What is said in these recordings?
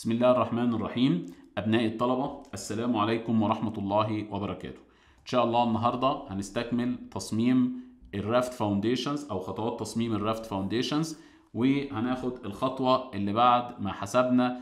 بسم الله الرحمن الرحيم. أبناء الطلبة السلام عليكم ورحمة الله وبركاته. إن شاء الله النهاردة هنستكمل تصميم ال raft foundations أو خطوات تصميم ال raft foundations وهناخد الخطوة اللي بعد ما حسبنا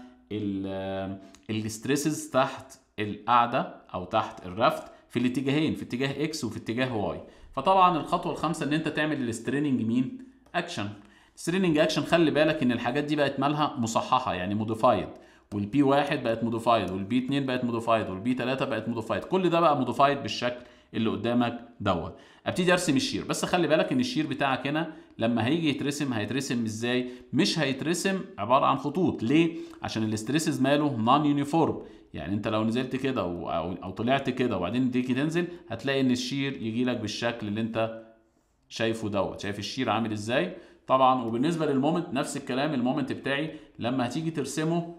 ال stresses تحت القاعدة أو تحت ال raft في الاتجاهين في اتجاه x وفي اتجاه y فطبعا الخطوة الخامسة إن أنت تعمل ال straining مين؟ action straining action خلي بالك إن الحاجات دي بقت مالها مصححة يعني modified وال P 1 بقت modified وال P 2 بقت modified وال P 3 بقت modified كل ده بقى modified بالشكل اللي قدامك دوت. ابتدي ارسم ال shear. بس خلي بالك ان ال shear بتاعك هنا لما هيجي يترسم هيترسم إزاي؟ مش هيترسم عبارة عن خطوط. ليه؟ عشان ال stresses ماله non uniform يعني انت لو نزلت كده أو أو طلعت كده وبعدين تيجي تنزل هتلاقي ان ال shear يجي لك بالشكل اللي انت شايفه دوت. شايف ال shear عامل إزاي؟ طبعا. وبالنسبة لل moment نفس الكلام ال moment بتاعي لما هتيجي ترسمه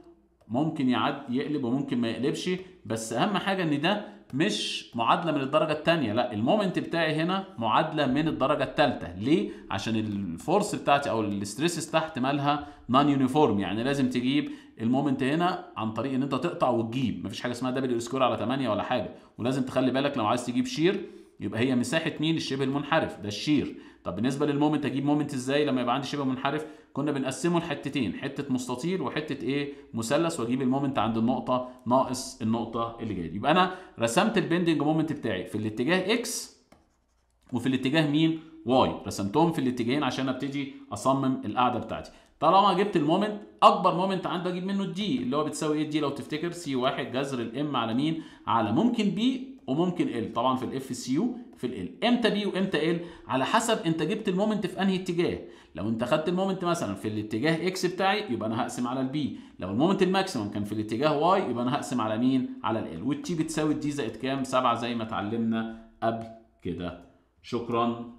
ممكن يعد يقلب وممكن ما يقلبش. بس أهم حاجة إن ده مش معادلة من الدرجة الثانية لأ ال moment بتاعي هنا معادلة من الدرجة الثالثه ليه؟ عشان ال force بتاعتي أو ال stresses تحت مالها non uniform يعني لازم تجيب ال moment هنا عن طريق إن أنت تقطع وتجيب. مفيش حاجة اسمها w square على 8 ولا حاجة. ولازم تخلي بالك لو عايز تجيب shear يبقى هي مساحة مين؟ الشبه المنحرف ده ال shear. طب بالنسبة لل moment أجيب moment إزاي لما يبقى عندي شبه منحرف؟ كنا بنقسمه لحتتين حتة مستطيل وحتة إيه؟ مثلث وأجيب ال moment عند النقطة ناقص النقطة اللي جاية يبقى أنا رسمت ال bending moment بتاعي في الاتجاه x وفي الاتجاه مين؟ y رسمتهم في الاتجاهين عشان أبتدي أصمم القاعدة بتاعتي. طالما جبت ال moment أكبر moment عندي أجيب منه ال d اللي هو بتساوي إيه؟ ال d لو تفتكر C واحد جذر ال M على مين؟ على ممكن B وممكن L طبعا في ال Fcu في ال إمتى B وامتى L على حسب أنت جبت ال moment في أنهي اتجاه. لو أنت خدت ال moment مثلا في الاتجاه x بتاعي يبقى أنا هقسم على ال B لو ال moment ال maximum كان في الاتجاه y يبقى أنا هقسم على مين؟ على L وال t بتساوي ال d زائد كام؟ 7 زي ما اتعلمنا قبل كده. شكرا.